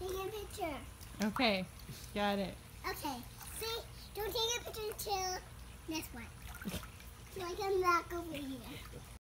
Take a picture. Okay, got it. Okay. See, don't take a picture until this one. So I come back over here.